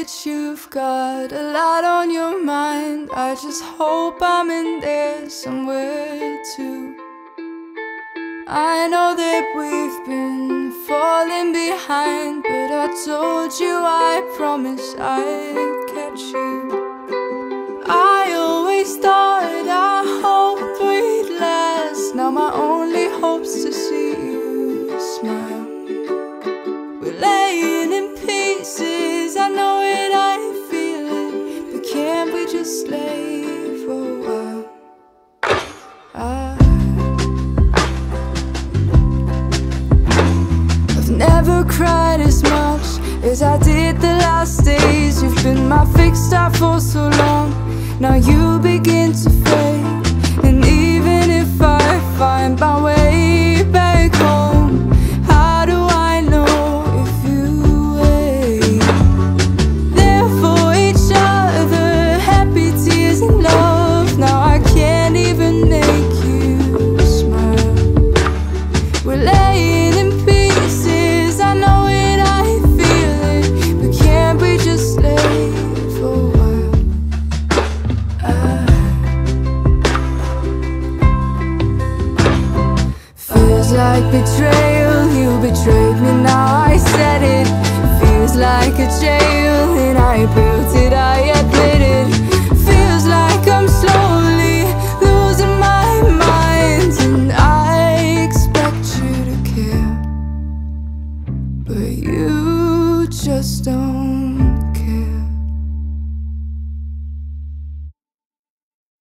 which you've got a lot on your mind. I just hope I'm in there somewhere too. I know that we've been falling behind, but I told you I promise I'd catch you. I always thought I hoped we'd last. Now my only hope's to see cried as much as I did the last days. You've been my fixed star for so long. Now you begin to fade. Like betrayal. You betrayed me. Now I said it. Feels like a jail, and I built it. I admit it. Feels like I'm slowly losing my mind, and I expect you to care, but you just don't care.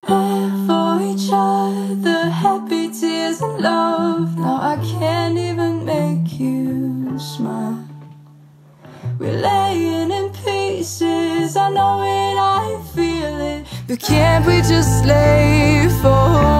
There for each other, happy tears and love. We're laying in pieces. I know it, I feel it. But can't we just lay for